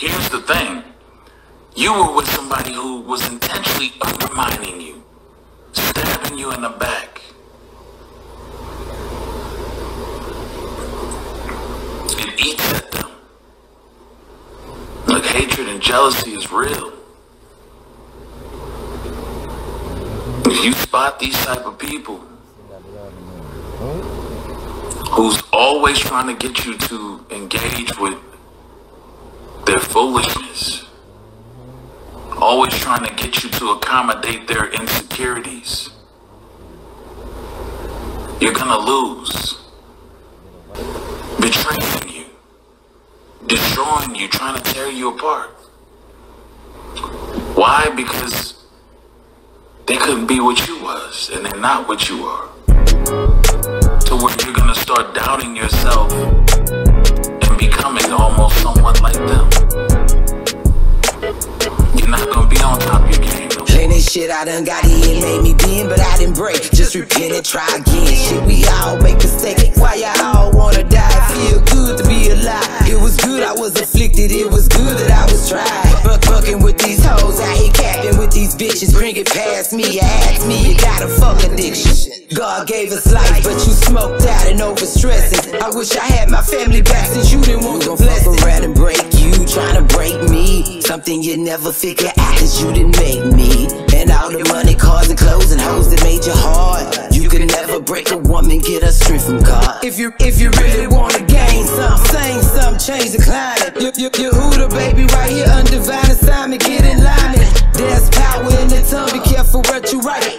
here's the thing. You were with somebody who was intentionally undermining you, stabbing you in the back. It eats at them. Like hatred and jealousy is real. If you spot these type of people who's always trying to get you to engage with foolishness, always trying to get you to accommodate their insecurities, you're gonna lose. Betraying you, destroying you, trying to tear you apart. Why? Because they couldn't be what you was, and they're not what you are. To where you're gonna start doubting yourself not gonna be on top of your game. Plenty shit I done got in, made me bend, but I didn't break. Just repent and try again. Shit, we all make mistakes. Why y'all wanna die? Feel good to be alive. It was good I was afflicted, it was good that I was tried. Fuck fucking with these hoes, I hate capping with these bitches. Bring it past me, ask me, you got a fuck addiction. God gave us life, but you smoked out and overstressing. I wish I had my family back since you didn't want Something you never figure out cause you didn't make me. And all the money, cars, and clothes and hoes that made you hard. You could never break a woman, get her strength from God. If you if you really wanna gain something, saying something, change the climate. You, you, you HuDaBaby, right here, undivine assignment, get in line. There's power in the tongue, be careful what you write.